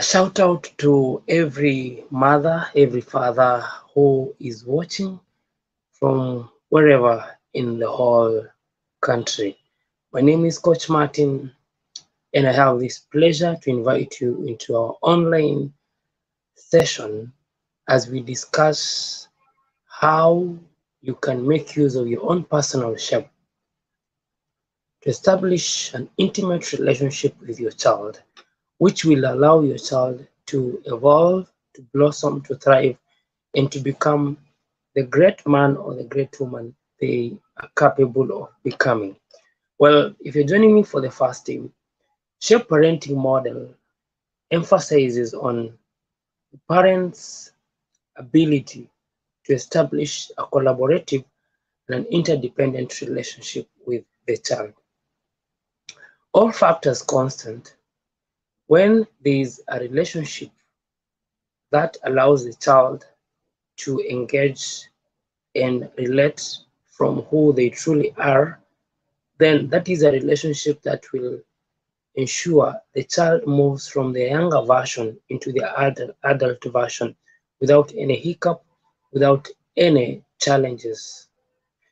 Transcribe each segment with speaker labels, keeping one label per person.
Speaker 1: A shout out to every mother, every father who is watching from wherever in the whole country. My name is Coach Martin, and I have this pleasure to invite you into our online session as we discuss how you can make use of your own personal shape to establish an intimate relationship with your child, which will allow your child to evolve, to blossom, to thrive, and to become the great man or the great woman they are capable of becoming. Well, if you're joining me for the first time, Shape Parenting Model emphasizes on parents' ability to establish a collaborative and an interdependent relationship with the child. All factors constant, when there is a relationship that allows the child to engage and relate from who they truly are, then that is a relationship that will ensure the child moves from the younger version into the adult, adult version without any hiccup, without any challenges.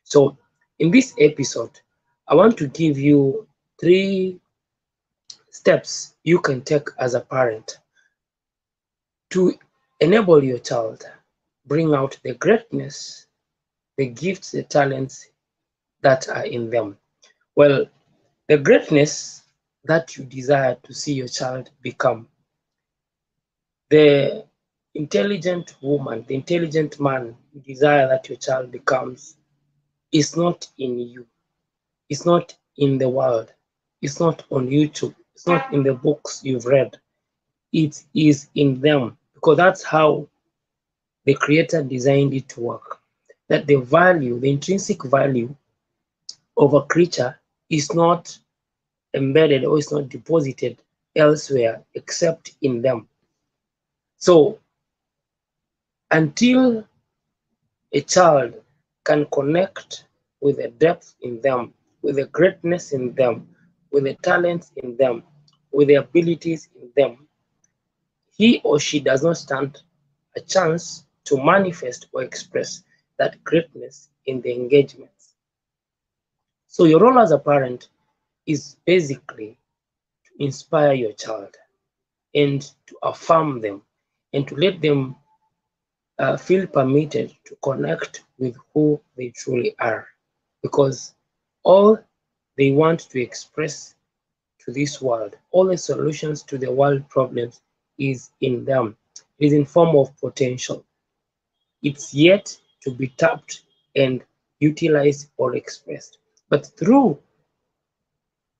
Speaker 1: So in this episode, I want to give you three steps you can take as a parent to enable your child bring out the greatness, the gifts, the talents that are in them. Well, the greatness that you desire to see your child become, the intelligent woman, the intelligent man you desire that your child becomes is not in you. It's not in the world. It's not on YouTube. It's not in the books you've read. It is in them because that's how the creator designed it to work. That the value, the intrinsic value of a creature is not embedded or is not deposited elsewhere except in them. So until a child can connect with the depth in them, with the greatness in them, with the talents in them, with the abilities in them, he or she does not stand a chance to manifest or express that greatness in the engagements. So your role as a parent is basically to inspire your child and to affirm them and to let them uh, feel permitted to connect with who they truly are because all they want to express this world, all the solutions to the world problems is in them, it is in form of potential. It's yet to be tapped and utilized or expressed. But through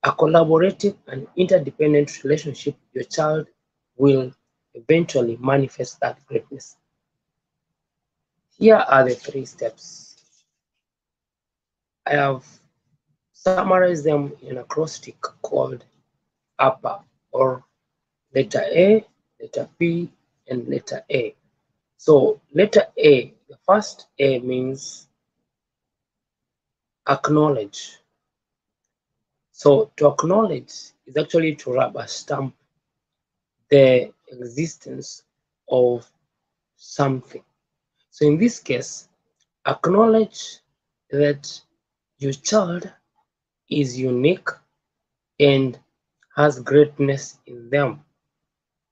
Speaker 1: a collaborative and interdependent relationship, your child will eventually manifest that greatness. Here are the three steps. I have summarized them in an acrostic called APA or letter A, letter B, and letter A. So letter A, the first A means acknowledge. So to acknowledge is actually to rubber stamp the existence of something. So in this case, acknowledge that your child is unique and has greatness in them.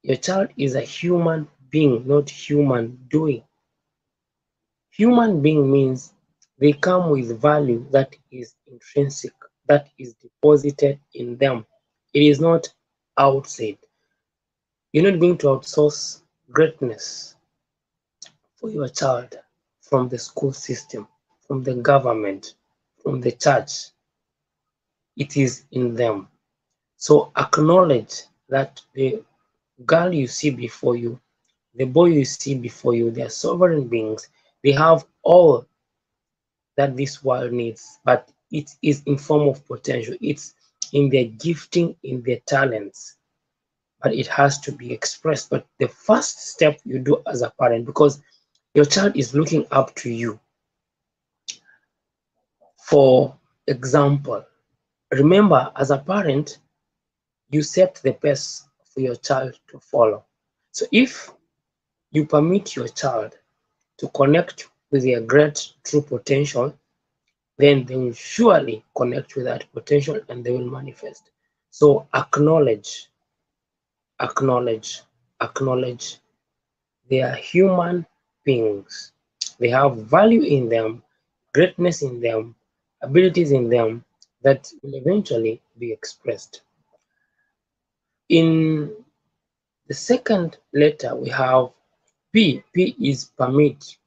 Speaker 1: Your child is a human being, not human doing. Human being means they come with value that is intrinsic, that is deposited in them. It is not outside. You're not going to outsource greatness for your child from the school system, from the government, from the church. It is in them. So acknowledge that the girl you see before you, the boy you see before you, they are sovereign beings. They have all that this world needs, but it is in form of potential. It's in their gifting, in their talents, but it has to be expressed. But the first step you do as a parent, because your child is looking up to you. For example, remember as a parent, you set the pace for your child to follow. So if you permit your child to connect with their great true potential, then they will surely connect with that potential and they will manifest. So acknowledge, acknowledge, acknowledge they are human beings. They have value in them, greatness in them, abilities in them that will eventually be expressed. In the second letter, we have P. P is permit.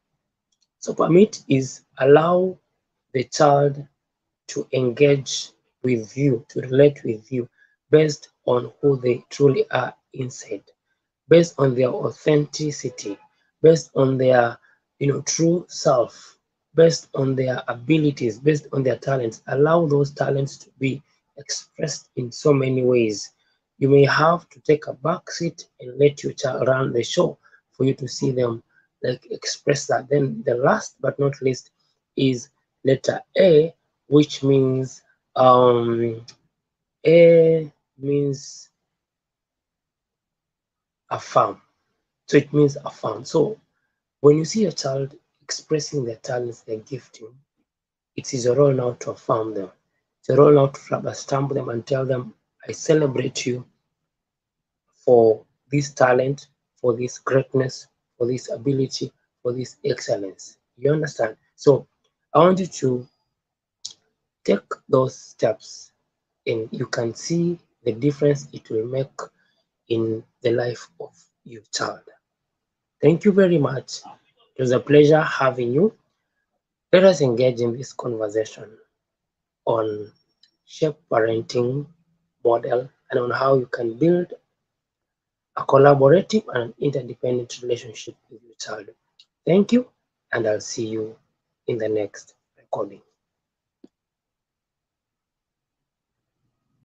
Speaker 1: So permit is allow the child to engage with you, to relate with you based on who they truly are inside, based on their authenticity, based on their you know true self, based on their abilities, based on their talents. Allow those talents to be expressed in so many ways. You may have to take a back seat and let your child run the show for you to see them like express that. Then the last but not least is letter A, which means um, A means affirm. So it means affirm. So when you see a child expressing their talents, their gifting, it is a role now to affirm them. It's a role now to rubber stamp them and tell them, I celebrate you for this talent, for this greatness, for this ability, for this excellence. You understand? So I want you to take those steps and you can see the difference it will make in the life of your child. Thank you very much. It was a pleasure having you. Let us engage in this conversation on shape parenting model and on how you can build a collaborative and interdependent relationship with your child. Thank you, and I'll see you in the next recording.